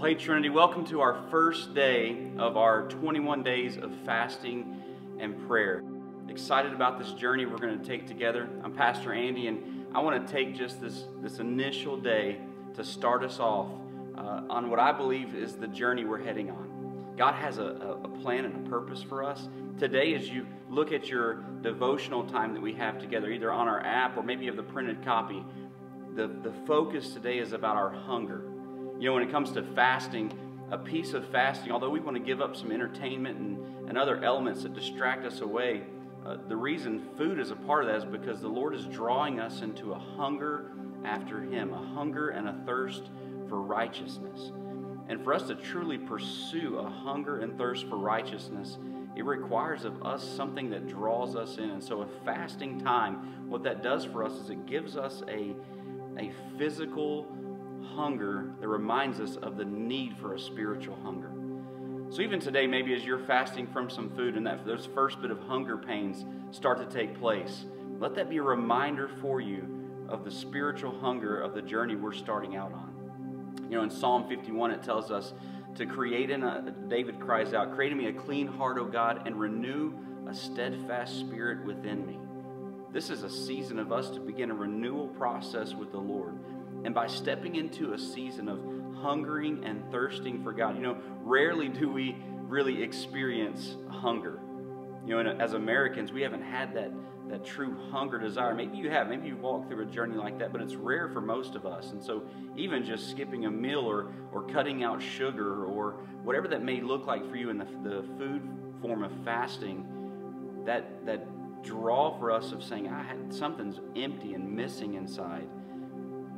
Well, hey, Trinity, welcome to our first day of our 21 days of fasting and prayer. Excited about this journey we're going to take together. I'm Pastor Andy, and I want to take just this, this initial day to start us off uh, on what I believe is the journey we're heading on. God has a, a plan and a purpose for us. Today, as you look at your devotional time that we have together, either on our app or maybe you have the printed copy, the, the focus today is about our hunger you know, when it comes to fasting, a piece of fasting, although we want to give up some entertainment and, and other elements that distract us away, uh, the reason food is a part of that is because the Lord is drawing us into a hunger after Him, a hunger and a thirst for righteousness. And for us to truly pursue a hunger and thirst for righteousness, it requires of us something that draws us in. And so, a fasting time, what that does for us is it gives us a, a physical hunger that reminds us of the need for a spiritual hunger. So even today, maybe as you're fasting from some food and that those first bit of hunger pains start to take place, let that be a reminder for you of the spiritual hunger of the journey we're starting out on. You know, in Psalm 51, it tells us to create in a, David cries out, create in me a clean heart, O God, and renew a steadfast spirit within me. This is a season of us to begin a renewal process with the Lord. And by stepping into a season of hungering and thirsting for God, you know, rarely do we really experience hunger. You know, as Americans, we haven't had that, that true hunger desire. Maybe you have. Maybe you've walked through a journey like that, but it's rare for most of us. And so, even just skipping a meal or, or cutting out sugar or whatever that may look like for you in the, the food form of fasting, that, that draw for us of saying, I had, something's empty and missing inside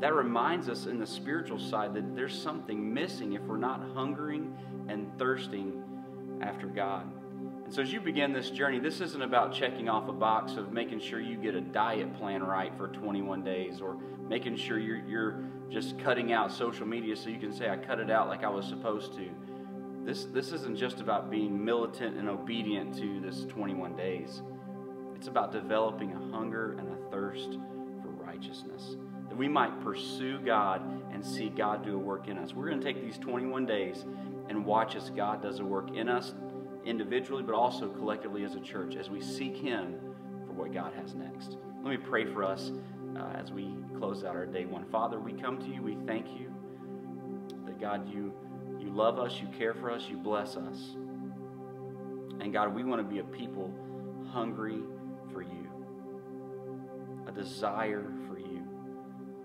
that reminds us in the spiritual side that there's something missing if we're not hungering and thirsting after God. And so, as you begin this journey, this isn't about checking off a box of making sure you get a diet plan right for 21 days or making sure you're, you're just cutting out social media so you can say, I cut it out like I was supposed to. This, this isn't just about being militant and obedient to this 21 days, it's about developing a hunger and a thirst for righteousness that we might pursue God and see God do a work in us. We're going to take these 21 days and watch as God does a work in us individually, but also collectively as a church as we seek Him for what God has next. Let me pray for us uh, as we close out our day one. Father, we come to you. We thank you that God, you you love us, you care for us, you bless us. And God, we want to be a people hungry for you, a desire for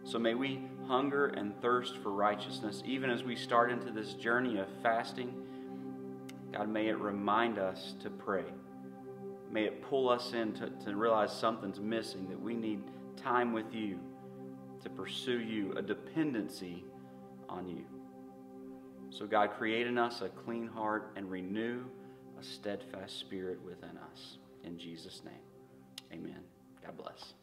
so may we hunger and thirst for righteousness, even as we start into this journey of fasting. God, may it remind us to pray. May it pull us in to, to realize something's missing, that we need time with you to pursue you, a dependency on you. So, God, create in us a clean heart and renew a steadfast spirit within us. In Jesus' name, amen. God bless.